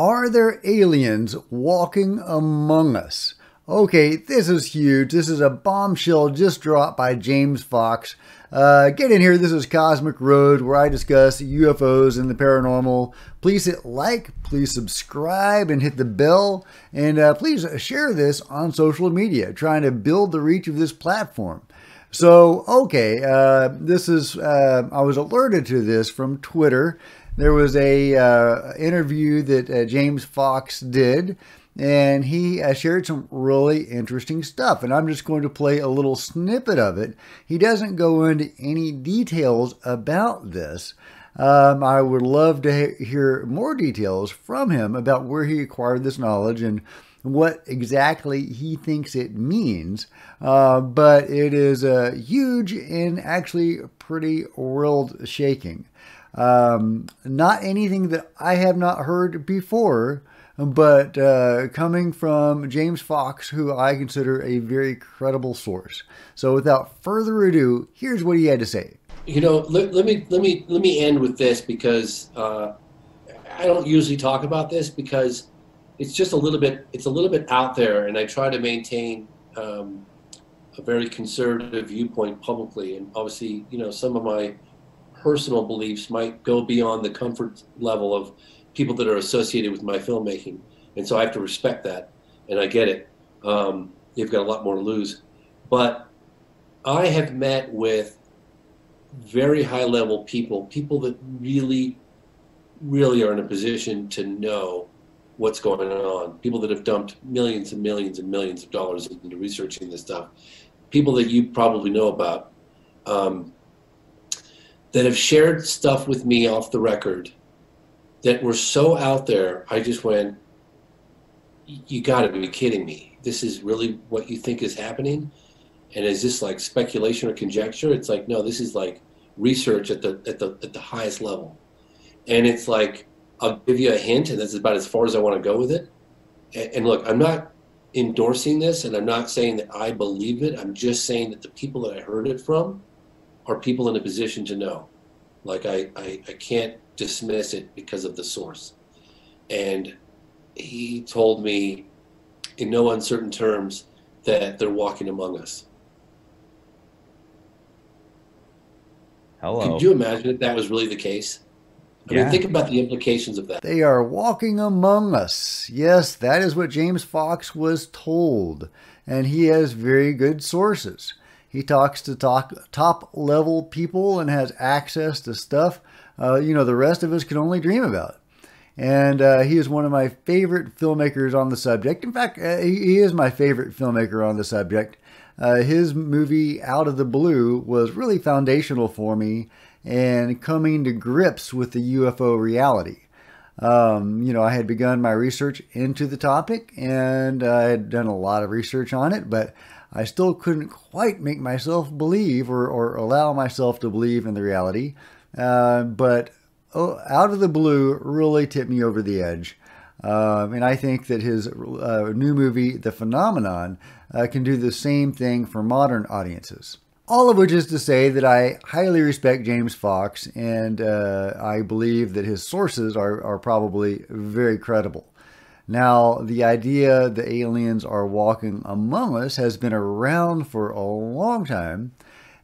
Are there aliens walking among us? Okay, this is huge. This is a bombshell just dropped by James Fox. Uh, get in here. This is Cosmic Road, where I discuss UFOs and the paranormal. Please hit like, please subscribe, and hit the bell. And uh, please share this on social media, trying to build the reach of this platform. So, okay, uh, this is, uh, I was alerted to this from Twitter. There was a uh, interview that uh, James Fox did and he uh, shared some really interesting stuff. And I'm just going to play a little snippet of it. He doesn't go into any details about this. Um, I would love to hear more details from him about where he acquired this knowledge and what exactly he thinks it means. Uh, but it is uh, huge and actually pretty world shaking. Um, not anything that I have not heard before but uh, coming from James Fox, who I consider a very credible source. So, without further ado, here's what he had to say. You know, let, let me let me let me end with this because uh, I don't usually talk about this because it's just a little bit it's a little bit out there, and I try to maintain um, a very conservative viewpoint publicly. And obviously, you know, some of my personal beliefs might go beyond the comfort level of people that are associated with my filmmaking, and so I have to respect that, and I get it. Um, you've got a lot more to lose, but I have met with very high level people, people that really, really are in a position to know what's going on, people that have dumped millions and millions and millions of dollars into researching this stuff, people that you probably know about, um, that have shared stuff with me off the record that were so out there. I just went, you got to be kidding me. This is really what you think is happening? And is this like speculation or conjecture? It's like, no, this is like research at the, at the, at the highest level. And it's like, I'll give you a hint, and that's about as far as I want to go with it. And, and look, I'm not endorsing this, and I'm not saying that I believe it. I'm just saying that the people that I heard it from are people in a position to know. Like I, I, I can't dismiss it because of the source. And he told me in no uncertain terms that they're walking among us. Hello. Could you imagine if that was really the case? I Yeah. mean, think about the implications of that. They are walking among us. Yes, that is what James Fox was told. And he has very good sources. He talks to talk, top level people and has access to stuff uh, you know the rest of us can only dream about. And uh, he is one of my favorite filmmakers on the subject. In fact, uh, he, is my favorite filmmaker on the subject. Uh, his movie Out of the Blue was really foundational for me and coming to grips with the UFO reality. Um, you know, I had begun my research into the topic and I had done a lot of research on it, but I still couldn't quite make myself believe or, or allow myself to believe in the reality. Uh, but oh, out of the blue really tipped me over the edge. Um, and I think that his uh, new movie, The Phenomenon, uh, can do the same thing for modern audiences. All of which is to say that I highly respect James Fox, and uh, I believe that his sources are, are probably very credible. Now, the idea the aliens are walking among us has been around for a long time.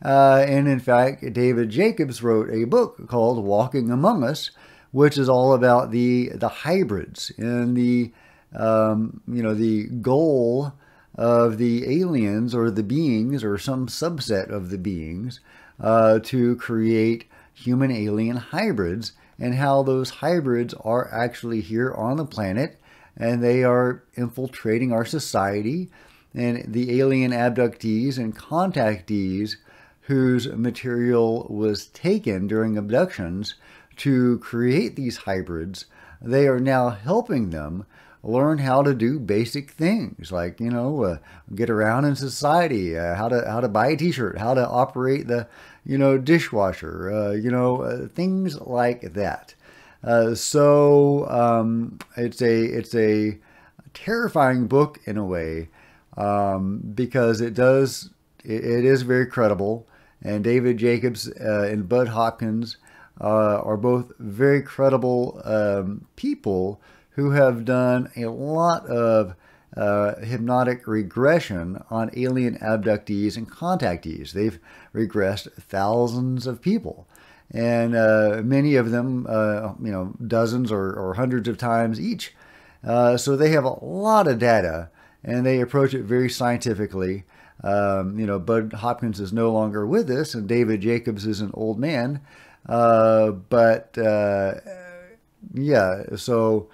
Uh, and in fact, David Jacobs wrote a book called Walking Among Us, which is all about the the hybrids and the um, you know the goal of the aliens or the beings or some subset of the beings uh, to create human alien hybrids and how those hybrids are actually here on the planet and they are infiltrating our society. And the alien abductees and contactees whose material was taken during abductions to create these hybrids, they are now helping them learn how to do basic things like you know uh, get around in society uh, how to how to buy a t-shirt how to operate the you know dishwasher uh, you know uh, things like that uh, so um, it's a it's a terrifying book in a way um, because it does it, it is very credible and David Jacobs uh, and Bud Hopkins uh, are both very credible um, people who have done a lot of uh, hypnotic regression on alien abductees and contactees. They've regressed thousands of people, and uh, many of them, uh, you know, dozens or, or, hundreds of times each. Uh, so they have a lot of data, and they approach it very scientifically. Um, you know, Bud Hopkins is no longer with us, and David Jacobs is an old man. Uh, but uh, yeah, so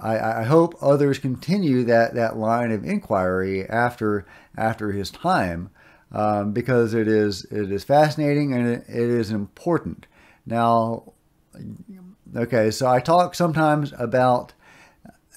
I, I, hope others continue that, that line of inquiry after after his time, um, because it is it is fascinating and it, it is important. Now, okay, so I talk sometimes about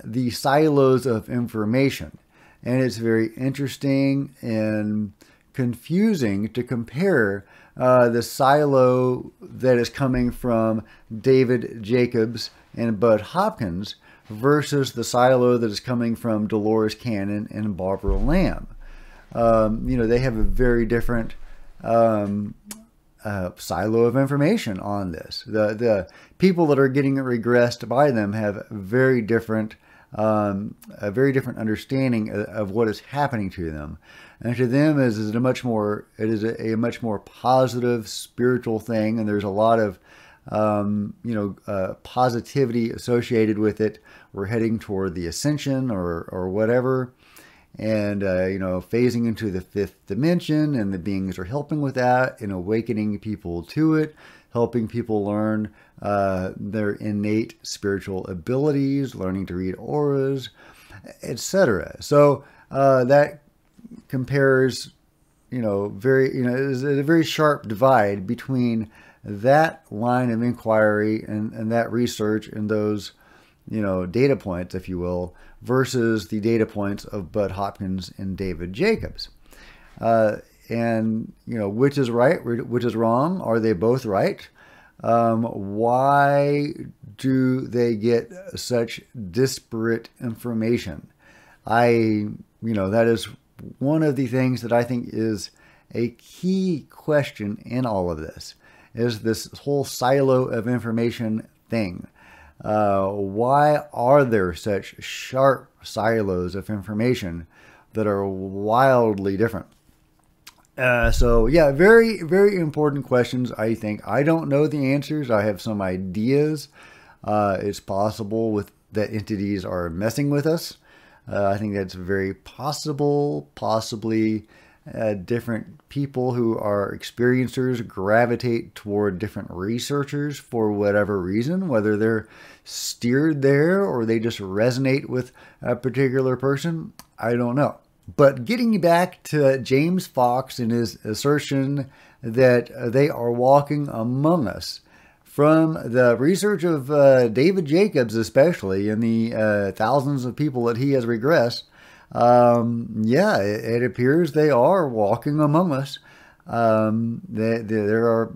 the silos of information, and it's very interesting and confusing to compare uh, the silo that is coming from David Jacobs and Bud Hopkins versus the silo that is coming from Dolores Cannon and Barbara Lamb. Um, you know, they have a very different um, uh, silo of information on this. The the people that are getting regressed by them have very different um, a very different understanding of, of, what is happening to them, and to them is, is a much more it is a, a much more positive spiritual thing, and there's a lot of um, you know, uh, positivity associated with it. We're heading toward the ascension or, or whatever. And, uh, you know, phasing into the fifth dimension, and the beings are helping with that and awakening people to it, helping people learn uh, their innate spiritual abilities, learning to read auras, etc. So uh, that compares, you know, very, you know, is a very sharp divide between that line of inquiry and, and that research and those, you know, data points, if you will, versus the data points of Bud Hopkins and David Jacobs. Uh, and, you know, which is right, which is wrong? Are they both right? Um, why do they get such disparate information? I, you know, that is one of the things that I think is a key question in all of this is this whole silo of information thing. Uh, why are there such sharp silos of information that are wildly different? Uh, so yeah, very, very important questions, I think. I don't know the answers. I have some ideas. Uh, it's possible with that entities are messing with us. Uh, I think that's very possible. Possibly uh, different people who are experiencers gravitate toward different researchers for whatever reason, whether they're steered there or they just resonate with a particular person. I don't know. But getting back to James Fox and his assertion that they are walking among us, from the research of uh, David Jacobs, especially, and the uh, thousands of people that he has regressed, um, yeah, it, it, appears they are walking among us. Um, they, they, there are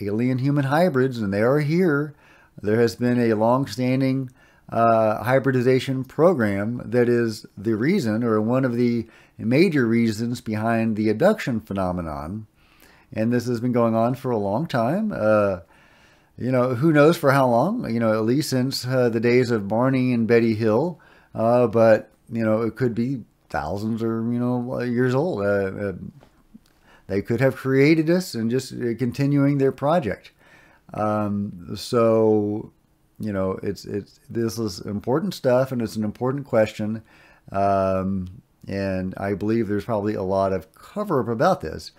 alien human hybrids, and they are here. There has been a long-standing uh, hybridization program that is the reason, or one of the major reasons behind the abduction phenomenon. And this has been going on for a long time. Uh, you know, who knows for how long? You know, at least since uh, the days of Barney and Betty Hill. Uh, but you know, it could be thousands or, you know, years old. Uh, uh, they could have created us and just uh, continuing their project. Um, so, you know, it's, it's, this is important stuff and it's an important question. Um, and I believe there's probably a lot of cover up about this.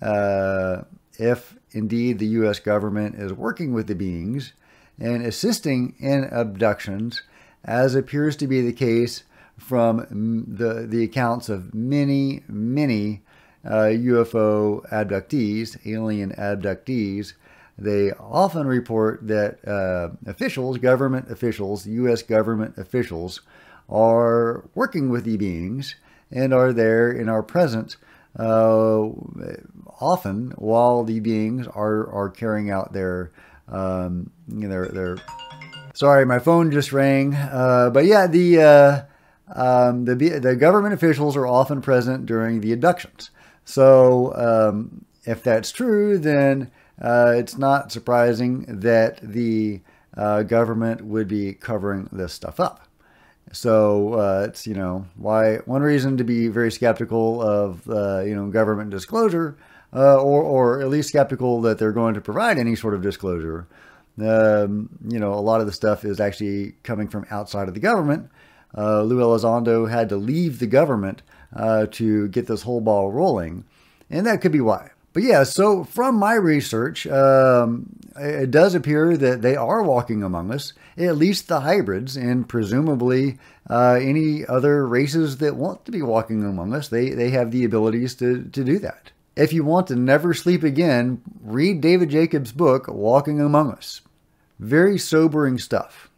Uh, if indeed the U.S. government is working with the beings and assisting in abductions, as appears to be the case from the, the accounts of many, many uh, UFO abductees, alien abductees. They often report that uh, officials, government officials, U.S. government officials, are working with the beings and are there in our presence uh, often while the beings are, are carrying out their, um, their, their sorry, my phone just rang. Uh, but yeah, the, uh, um, the, the government officials are often present during the abductions. So um, if that's true, then uh, it's not surprising that the uh, government would be covering this stuff up. So uh, it's you know why one reason to be very skeptical of uh, you know government disclosure, uh, or or at least skeptical that they're going to provide any sort of disclosure. Um, you know, a lot of the stuff is actually coming from outside of the government. Uh, Lue Elizondo had to leave the government uh, to get this whole ball rolling, and that could be why. But yeah, so from my research, um, it does appear that they are walking among us, at least the hybrids, and presumably uh, any other races that want to be walking among us, they, they have the abilities to, to do that. If you want to never sleep again, read David Jacobs' book, Walking Among Us. Very sobering stuff.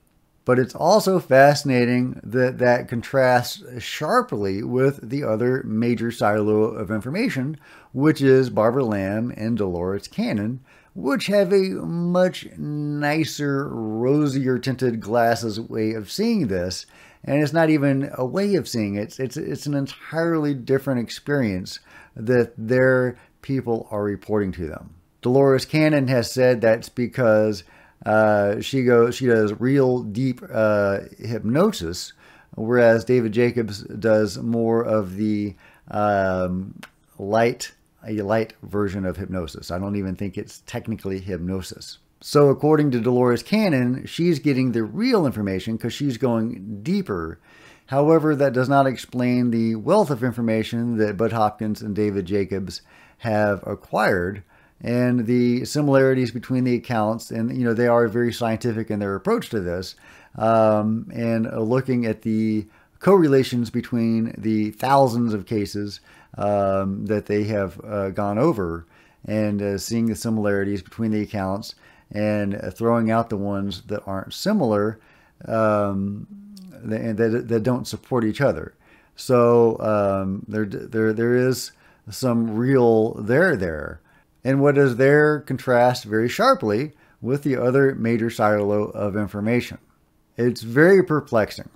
But it's also fascinating that that contrasts sharply with the other major silo of information, which is Barbara Lamb and Dolores Cannon, which have a much nicer, rosier tinted glasses way of seeing this. And it's not even a way of seeing it, it's, it's an entirely different experience that their people are reporting to them. Dolores Cannon has said that's because uh, she goes, she does real deep uh, hypnosis, whereas David Jacobs does more of the um, light, a light version of hypnosis. I don't even think it's technically hypnosis. So, according to Dolores Cannon, she's getting the real information because she's going deeper. However, that does not explain the wealth of information that Bud Hopkins and David Jacobs have acquired and the similarities between the accounts. And, you know, they are very scientific in their approach to this. Um, and uh, looking at the correlations between the thousands of cases um, that they have uh, gone over and uh, seeing the similarities between the accounts and throwing out the ones that aren't similar um, that, that, that, don't support each other. So um, there, there, there is some real there there and what is there contrasts very sharply with the other major silo of information. It's very perplexing.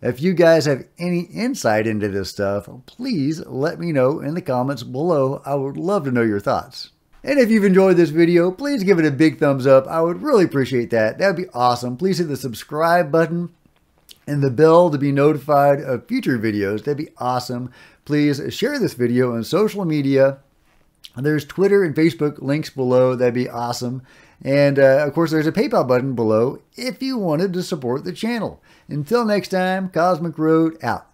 If you guys have any insight into this stuff, please let me know in the comments below. I would love to know your thoughts. And if you've enjoyed this video, please give it a big thumbs up. I would really appreciate that. That would be awesome. Please hit the subscribe button and the bell to be notified of future videos. That'd be awesome. Please share this video on social media there's Twitter and Facebook links below. That'd be awesome. And uh, of course, there's a PayPal button below if you wanted to support the channel. Until next time, Cosmic Road out.